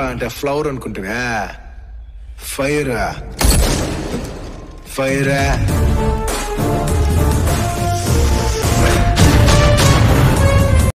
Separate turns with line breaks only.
అంటే ఫ్లవర్ అనుకుంటున్నా. ఫైరా ఫైరా